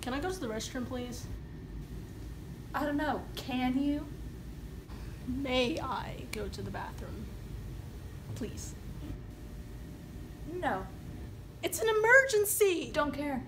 Can I go to the restroom, please? I don't know. Can you? May I go to the bathroom? Please. No. It's an emergency! Don't care.